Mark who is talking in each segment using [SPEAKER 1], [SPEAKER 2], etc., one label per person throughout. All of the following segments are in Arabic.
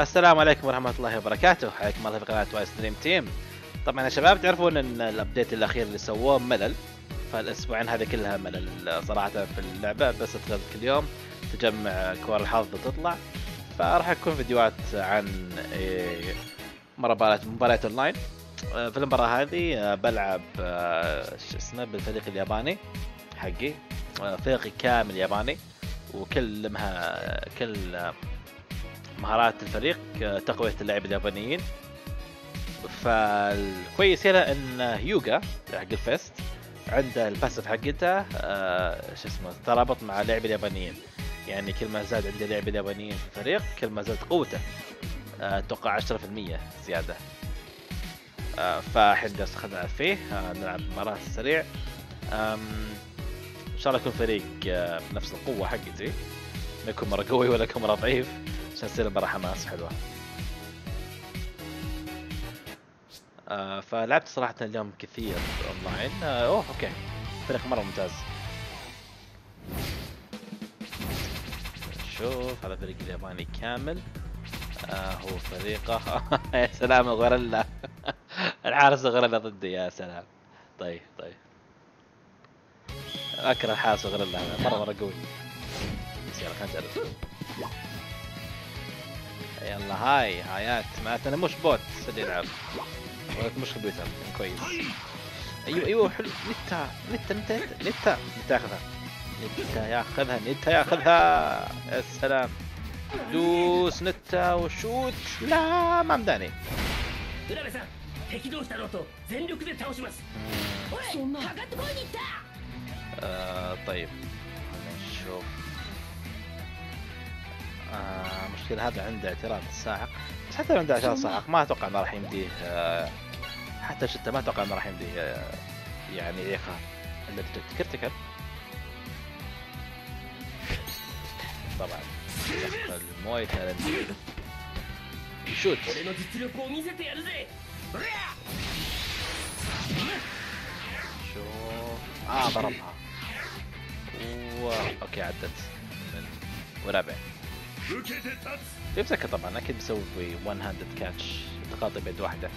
[SPEAKER 1] السلام عليكم ورحمة الله وبركاته. حياكم الله في قناة واي ستريم تيم. طبعا يا شباب تعرفون إن ال update الأخير اللي سووه ملل؟ فالأسبوعين هذه كلها ملل صراحة في اللعبة بس تدخل كل يوم تجمع كور الحظ وتطلع. فراح يكون فيديوهات عن إيه، مباريات مباريات أونلاين. في المباراة هذه آه، بلعب آه، شو اسمه بالفريق الياباني حقي آه، فريقي كامل ياباني وكل مها كل مهارات الفريق آه، تقوية اللاعبين اليابانيين. فالكويس هنا إن يوغا حق الفيست عنده الباسف حقته آه، شو اسمه ترابط مع اللاعبين اليابانيين. يعني كل ما زاد عندي لاعبين يابانيين في الفريق كل ما زاد قوته آه، أتوقع 10% زيادة. آه، فالحين جالس نلعب فيه آه، نلعب مباراة سريع. إن شاء الله يكون فريق آه، بنفس القوة حقتي. ما يكون مرة قوي ولا يكون مرة ضعيف. عشان تصير المباراة حماس حلوة. آه فلعبت صراحة اليوم كثير اونلاين آه أوه okay. فريق مرة ممتاز. شوف هذا فريق الياباني كامل. آه هو فريقه. يا سلام الغوريلا. الحارس الغوريلا ضدي يا سلام. طيب طيب. أكره الحارس الغوريلا مرة مرة قوي. بس يلا خلينا نجرب يلا هاي هايات معناته انا مش بوت اللي يلعب ولكن مش كمبيوتر كويس ايوه ايوه حلو نتا نتا نتا نتا نتا نتا ياخذها نتا ياخذها نتا ياخذها يا سلام دوس نتا وشوت لا ما مداني
[SPEAKER 2] 浦部さん敵同士だろうと全力で倒しますおいかかってこいに行った
[SPEAKER 1] آه طيب نشوف آه المشكلة هذا عنده اعتراض الساحق. بس حتى لو عنده اعتراض الساحق ما أتوقع انه راح يمديه آه، حتى شتى ما أتوقع انه راح يمديه آه، يعني ايقاف إلا كرتكل طبعا. المويت شوت يشوت. شوف. آه ضربها. okay عدت. من ورابع. يمسكها طبعا أكيد بيسوي one-handed catch تقاطع بيد واحدة.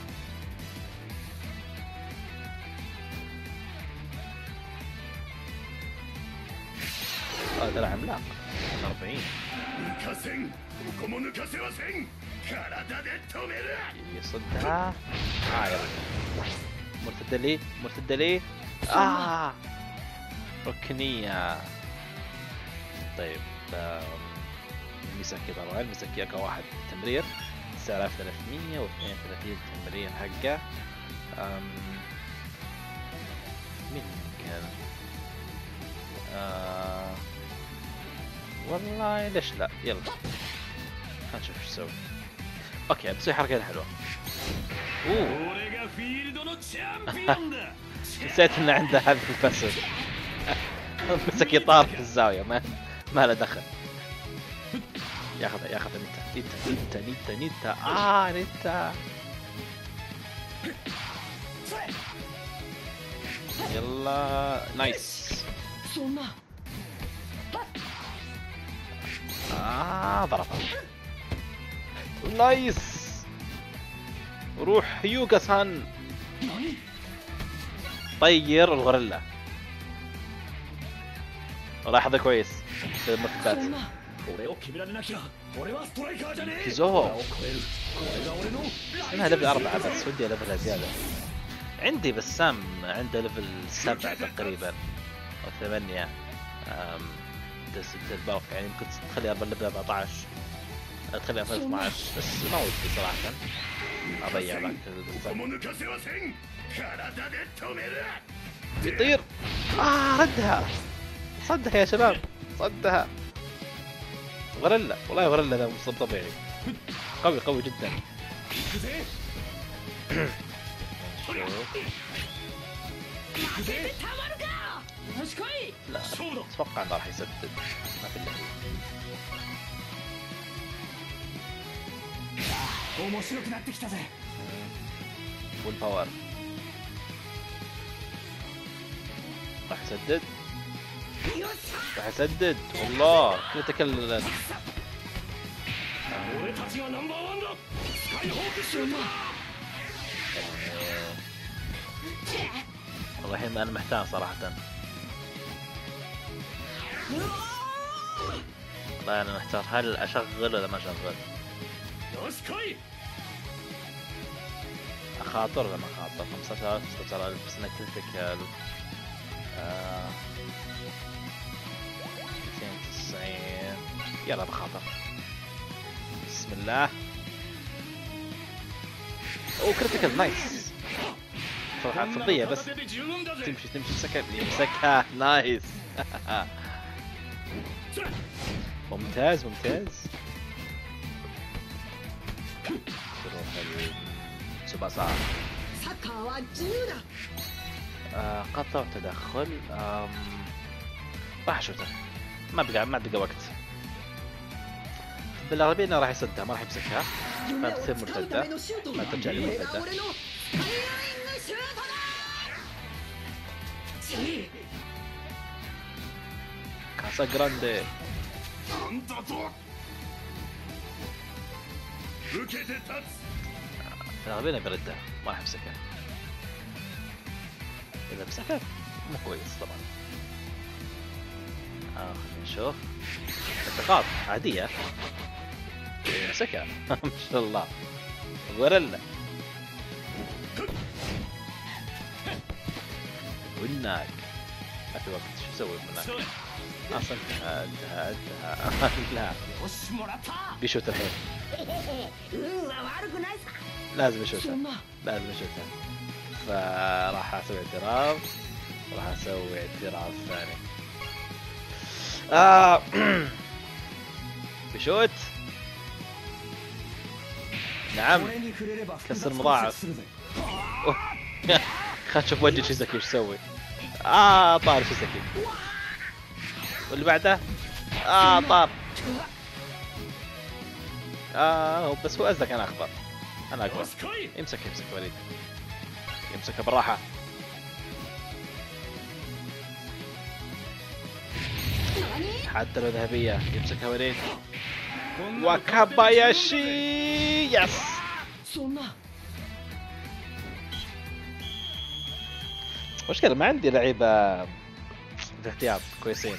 [SPEAKER 1] هذا العملاق 40 يصدها. آه يلا. مرتدة لي مرتدة لي. آه. ركنية. طيب آه. ميساكي كده ميساكي اقوى واحد تمرير 9332 تمرير حقه أم... مين كان؟ آه والله ليش لا؟ يلا خلنا نشوف شو نسوي. okay بسوي
[SPEAKER 2] حركة حلوة. أوه.
[SPEAKER 1] نسيت ان عنده هذا ال passive مسك يطار في الزاوية ما ما له دخل. يا ياخذ يا خطأ نيتا نيتا نيتا نيتا آه نيتا. يلا
[SPEAKER 2] nice.
[SPEAKER 1] آه ضربها nice. روح يوكا سان طير الغوريلا. لاحظة كويس. في
[SPEAKER 2] المثبات
[SPEAKER 1] كيزوهو أنا level أربعة بس ودي ألفلها زيادة. عندي بسام عنده level سبعة تقريبا أو ثمانية. يعني 14 12 بس ما ودي صراحة. أضيع يطير. آه ردها. صدها يا شباب صدها. غريلا والله غريلا ذا مو طبيعي. قوي قوي جدا. لا أتوقع إنه راح يسدد. ما في
[SPEAKER 2] إلا
[SPEAKER 1] والباور. راح يسدد. راح اسدد والله
[SPEAKER 2] كريتيكال
[SPEAKER 1] والله الحين أنا محتاج صراحة. والله أنا محتار. هل أشغل ولا ما
[SPEAKER 2] أشغل؟
[SPEAKER 1] أخاطر ولا ما أخاطر؟ 15000 16000 سنة critical آه. 90 يلا بخاطر. بسم الله. أو critical nice صراحة فضية بس. تمشي تمشي. مسكها مسكها nice ممتاز ممتاز.
[SPEAKER 3] نروح لتوباسا
[SPEAKER 1] آه قطع تدخل. آم... راح شوتر ما بقى ما بقى وقت. بالاغلبيه إنه راح يصدها ما راح يمسكها.
[SPEAKER 3] ما بتصير
[SPEAKER 1] مرتدة. ما ترجع
[SPEAKER 3] للمرتده
[SPEAKER 1] كاسا جراندي بالاغلبيه بيردها ما راح يمسكها. إذا مسكها مو كويس طبعا. آه، خلينا نشوف. التقاط عادية. سكر إيه، ما شاء الله. غوريلا والناك. ما في وقت. شو أسوي بالناك؟ أصلا آه، انتهى انتهى. لا. بيشوت الحين. لازم
[SPEAKER 3] اشوتها
[SPEAKER 1] لازم اشوتها فراح أسوي اعتراف. راح أسوي اعتراف ثاني. آه، بشوت. نعم. كسر مضاعف. خل نشوف وجه شيزاكي وش يسوي. آه طار شيزاكي. واللي بعده؟ آه طار. آه بس هو ازدك أنا
[SPEAKER 2] أخبر. أنا اقوى
[SPEAKER 1] امسك امسك وليد. امسكه بالراحة. حتى لو ذهبية. يمسكها
[SPEAKER 2] وين
[SPEAKER 1] وكاباياشي. يس مشكلة ما عندي لعيبة احتياط كويسين.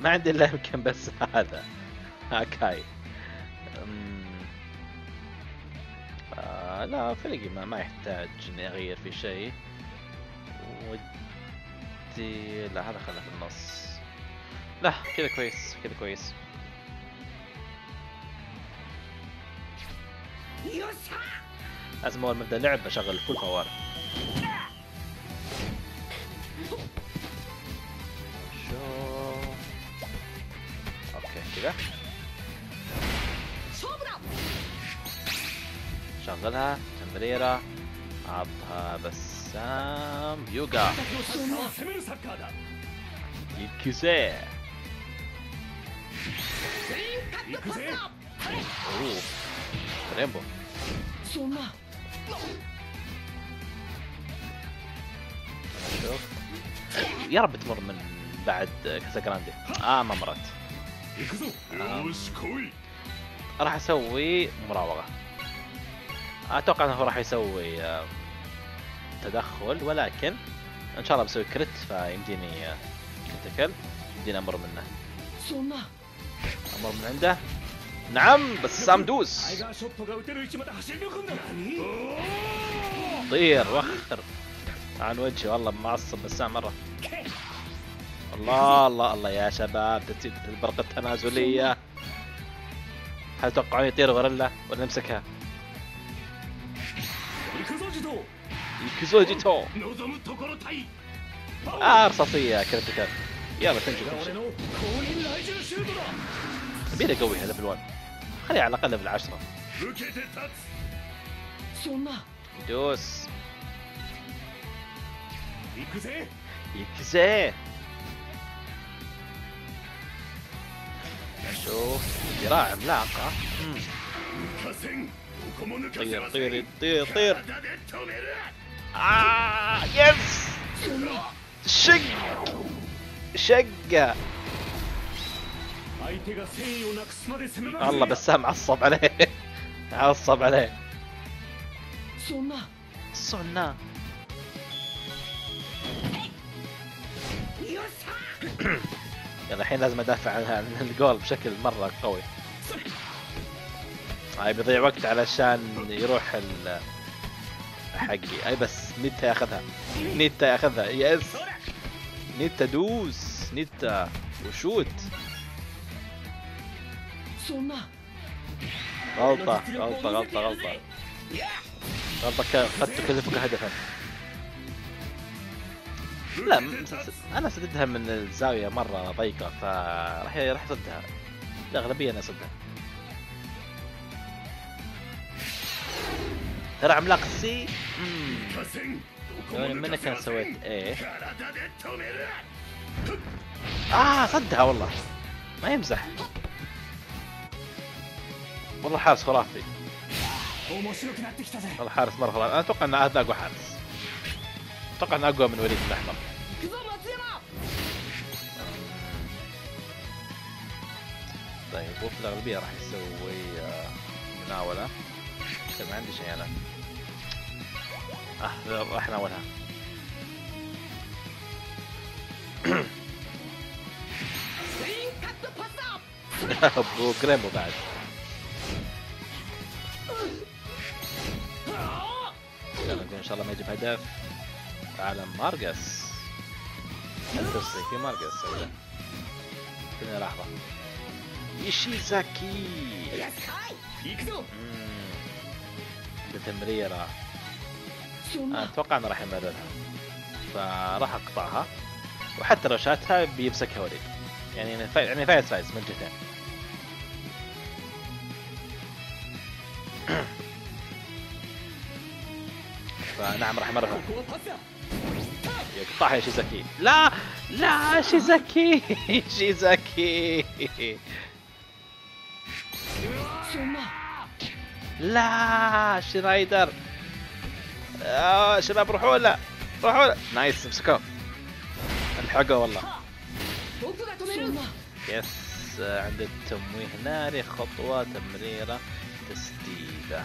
[SPEAKER 1] ما عندي إلا يمكن بس هذا. هاكاي. آه، لا فريقي ما, ما يحتاج إني أغير في شيء. ودي لا هذا خله في النص. لا كذا كويس كذا كويس
[SPEAKER 3] よっしゃ
[SPEAKER 1] لازم اول ما ابدا لعب اشغل فول باور شو اوكي كذا
[SPEAKER 3] 勝負だ
[SPEAKER 1] شغلها تمريرة عطها بسام يوغا
[SPEAKER 2] 敵のサ
[SPEAKER 3] パスだ
[SPEAKER 1] اوه ريمبو
[SPEAKER 3] そんな
[SPEAKER 1] نشوف يا رب تمر من بعد كاسا جراندي اه ما مرت
[SPEAKER 2] 行くぞよし来い
[SPEAKER 1] راح اسوي مراوغة اتوقع انه راح يسوي آه، تدخل ولكن ان شاء الله بسوي كريت فيمديني آه، كريتيكال يمديني امر منه
[SPEAKER 3] そんな
[SPEAKER 1] أمر من عنده. نعم بس سام دوس. طير وخر عن وجهي والله معصب بس مرة. الله الله الله يا شباب تزيد البرقة التنازلية. هل تتوقعون يطير غوريلا ولا نمسكها؟
[SPEAKER 2] يكزو جيتو
[SPEAKER 1] آه رصاصية كرتكر يلا
[SPEAKER 2] تنجو
[SPEAKER 1] تبي اقويها ليفل 1 خليها على الأقل level 10
[SPEAKER 2] دوس.
[SPEAKER 1] يكزي. شوف ذراع عملاقة طير طير طير طير. آه yes. شق. شقة. والله بسام عصب عليه. عصب عليه.
[SPEAKER 3] سونا سونا
[SPEAKER 1] يلا الحين لازم أدافع عن الجول بشكل مرة قوي. هاي بيضيع وقت علشان يروح ال حقي. اي بس نيتا ياخذها. نيتا ياخذها. yes. نيتا دوس. نيتا. وشوت. غلطة غلطة غلطة غلطة. غلطة قد تكلفك هدفا لا أنا سددها من الزاوية مرة ضيقة فراح راح اسدها الاغلبية أنا اسدها ترى عملاق
[SPEAKER 2] سي
[SPEAKER 1] يعني منك أنا سويت
[SPEAKER 2] إيه
[SPEAKER 1] آه صدها والله. ما يمزح. والله حارس خرافي. والله حارس مرة خرافي. أنا أتوقع انه هذا أقوى حارس. أتوقع انه أقوى من وليد
[SPEAKER 3] الأحمر.
[SPEAKER 1] طيب وفي الأغلبية راح يسوي آه، مناولة. ما عندي شيء أنا. آه راح ناولها.
[SPEAKER 3] أبو
[SPEAKER 1] كريمو بعد. شاء الله ما يجيب هدف. على مارجس في مارجس ثانية لحظة. إيشيزاكي. بتمريرة. أنا أتوقع أنه راح يمررها. فراح أقطعها. وحتى لو شاتها بيمسكها وليد. يعني يعني فايز فايز من الجهتين فنعم راح
[SPEAKER 2] يمرر
[SPEAKER 1] يقطعها يا شيزاكي. لا لا شيزاكي شيزاكي. لا شنايدر آه، شباب روحوا له روحوا له. nice امسكوه. الحقه والله. yes عند التمويه ناري خطوه تمريرة تسديدة.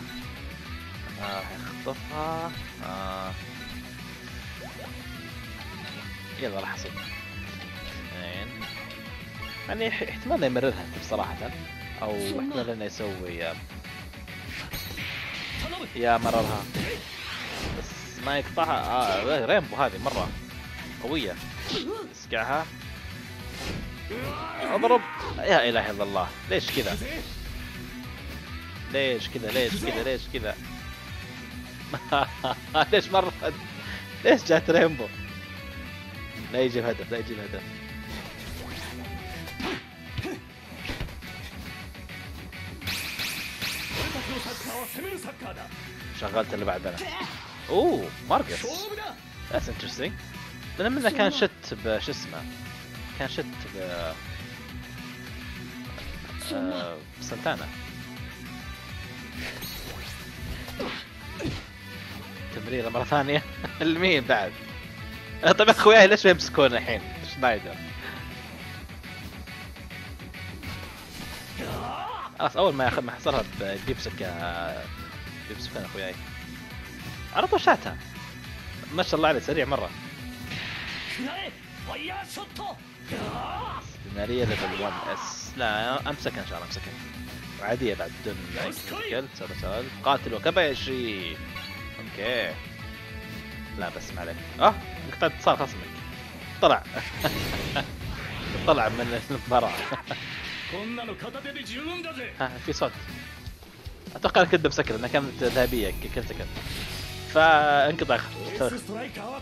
[SPEAKER 1] هنخطفها آه. يلا راح اصيب اثنين يعني احتمال إنه يمررها بصراحة. أو احتمال إنه يسوي آه، يا مررها. بس ما يقطعها. آه رينبو هذه مرة قوية. اسقعها. اضرب. يا إله إلا الله. ليش كذا؟ ليش كذا؟ ليش كذا؟ ليش كذا؟ ليش مرة؟ ليش جات ريمبو لا يجيب هدف لا يجيب هدف شغلت اللي بعدنا أوه ماركس. ذاتس انترستنج لما كان شت بشو اسمه؟ كان شت ب آه، بسنتانا تمريره مرة ثانية. لمين بعد؟ أه، طيب اخوياي ليش ما يمسكون الحين؟ شنايدر. خلاص أول ما ياخذ ما حصلها بيمسك آه، بيمسك اخوياي على طول شاتها. ما شاء الله عليه سريع مرة. استمرارية ليفل 1 اس لا امسك إن شاء الله امسك عادية بعد بدون مشكل سبسال قاتل وكبايشي أوكي. لا بس ما عليك آه قطعت اتصال خصمك. طلع. طلع من المباراة. ها في صوت. أتوقع الكذب مسكر إنها كانت ذهبية كل سكر. فانقطع.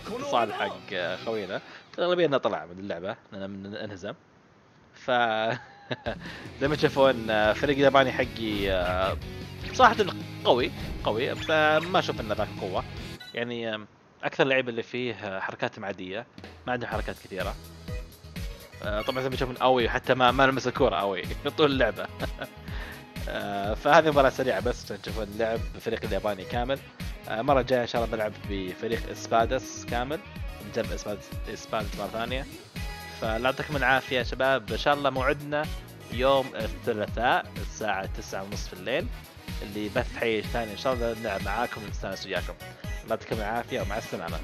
[SPEAKER 1] اتصال حق خوينا. الاغلبية انه طلع من اللعبة انهزم. ف زي ما تشوفون فريق الياباني حقي آه، صراحة قوي قوي بس آه، ما أشوف إنه ذاك قوة. يعني آه، أكثر اللعيبه اللي فيه آه، حركاتهم عاديه ما عنده حركات كثيرة. آه، طبعا زي ما تشوفون أوي حتى ما ما لمس الكورة أوي طول اللعبة. آه، فهذه مباراة سريعة بس عشان تشوفون اللعب بالفريق الياباني كامل. المرة الجاية إن شاء الله بلعب بفريق إسبادس كامل. نجرب إسبادس إسبادس مرة ثانية. فلا يعطيكم العافية يا شباب. إن شاء الله موعدنا يوم الثلاثاء الساعة تسعة ونص في الليل. اللي بث حي ثاني إن شاء الله نلعب معاكم ونستأنس وياكم. الله يعطيكم العافية ومع السلامة.